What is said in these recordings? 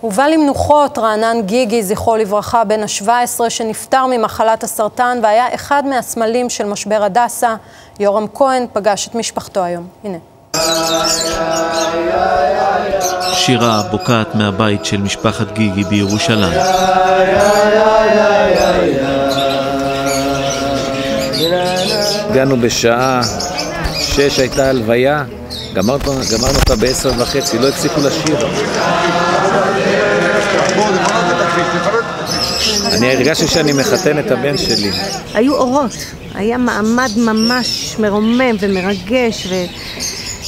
הובא למנוחות רענן גיגי, זכרו לברכה, בן ה-17, שנפטר ממחלת הסרטן והיה אחד מהסמלים של משבר הדסה. יורם כהן פגש את משפחתו היום. הנה. שירה בוקעת מהבית של משפחת גיגי בירושלים. הגענו בשעה שש הייתה הלוויה, גמרנו, גמרנו אותה בעשר וחצי, לא הפסיקו לשיר. אני הרגשתי שאני מחתן את הבן שלי. היו אורות, היה מעמד ממש מרומם ומרגש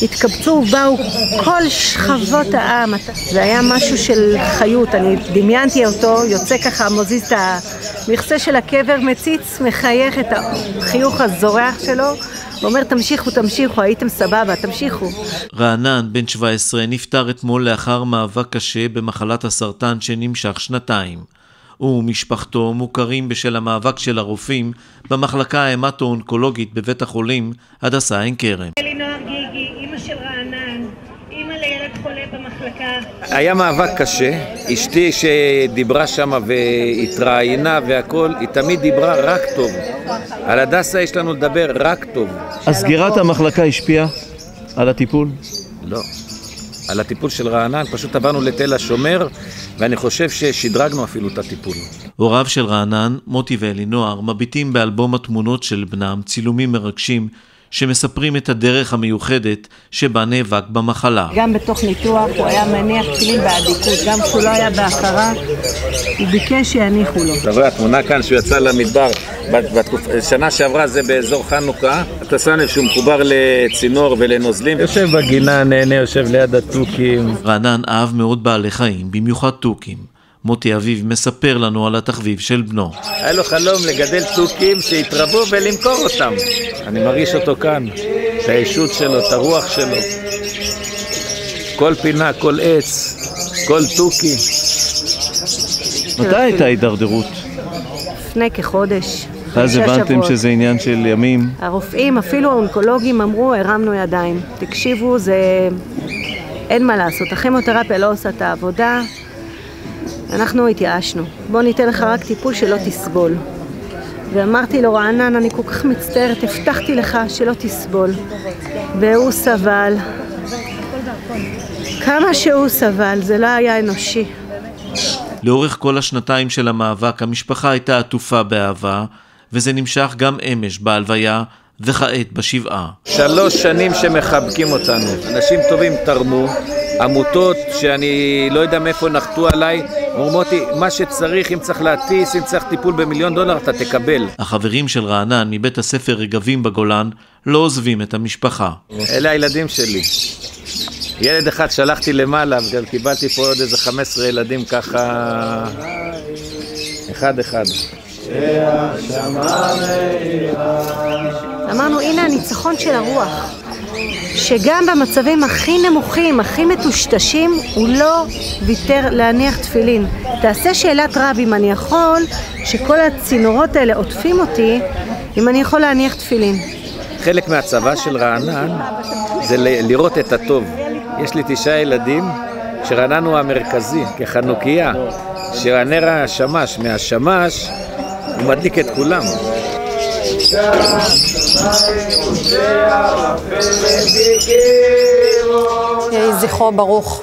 והתקבצו ובאו כל שכבות העם. זה היה משהו של חיות, אני דמיינתי אותו, יוצא ככה, מוזיז את המכסה של הקבר, מציץ, מחייך את החיוך הזורח שלו. ואומר תמשיכו, תמשיכו, הייתם סבבה, תמשיכו. רענן, בן 17, נפטר אתמול לאחר מאבק קשה במחלת הסרטן שנמשך שנתיים. הוא ומשפחתו מוכרים בשל המאבק של הרופאים במחלקה ההמטו-אונקולוגית בבית החולים הדסה עין כרם. אלינור גיגי, אימא של רענן, אימא לילד חולה במחלקה. היה מאבק קשה, אשתי שדיברה שם והתראיינה והכל, היא תמיד דיברה רק טוב. על הדסה יש לנו לדבר רק טוב. אז סגירת המחלקה השפיעה על הטיפול? לא. על הטיפול של רענן, פשוט עברנו לתל השומר, ואני חושב ששדרגנו אפילו את הטיפול. הוריו של רענן, מוטי ואלינוער, מביטים באלבום התמונות של בנם, צילומים מרגשים, שמספרים את הדרך המיוחדת שבה נאבק במחלה. גם בתוך ניתוח הוא היה מניח תפילין באדיקות, גם כשהוא לא היה בהכרה, הוא ביקש שיניחו לו. אתה רואה, התמונה כאן שהוא יצא למדבר, שנה שעברה זה באזור חנוכה, אתה שם לב שהוא מחובר לצינור ולנוזלים. יושב בגינה, נהנה, יושב ליד התוכים. רענן אהב מאוד בעלי חיים, במיוחד תוכים. מוטי אביב מספר לנו על התחביב של בנו. היה לו חלום לגדל תוכים שיתרבו ולמכור אותם. אני מרגיש אותו כאן, את הישות שלו, את הרוח שלו. כל פינה, כל עץ, כל תוכי. מתי הייתה הידרדרות? לפני כחודש. אז חמישה הבנתם. שזה עניין של ימים? הרופאים, אפילו האונקולוגים אמרו, הרמנו ידיים. תקשיבו, זה... אין מה לעשות, הכימותרפיה לא עושה את העבודה. אנחנו התייאשנו. בוא ניתן לך רק טיפול שלא תסבול. ואמרתי לו, רענן, אני כל כך מצטערת, הבטחתי לך שלא תסבול. והוא סבל. כמה שהוא סבל, זה לא היה אנושי. לאורך כל השנתיים של המאבק המשפחה הייתה עטופה באהבה, וזה נמשך גם אמש בהלוויה וכעת בשבעה. שלוש שנים שמחבקים אותנו. אנשים טובים תרמו, עמותות שאני לא יודע מאיפה נחתו עליי, אמרו מוטי, מה שצריך, אם צריך להטיס, אם צריך טיפול במיליון דולר, אתה תקבל. החברים של רענן מבית הספר רגבים בגולן לא עוזבים את המשפחה. אלה הילדים שלי. ילד אחד שלחתי למעלה, וגם קיבלתי פה עוד איזה 15 ילדים ככה... אחד-אחד. אמרנו, הנה הניצחון של הרוח, שגם במצבים הכי נמוכים, הכי מטושטשים, הוא לא ויתר להניח תפילין. תעשה שאלת רב אם אני יכול, שכל הצינורות האלה עוטפים אותי, אם אני יכול להניח תפילין. חלק מהצבא של רענן זה ל- לראות את הטוב. יש לי תשעה ילדים, שרענן הוא המרכזי, כחנוכיה, שהנר השמש, מהשמש, הוא מדליק את כולם. יהי זכרו ברוך.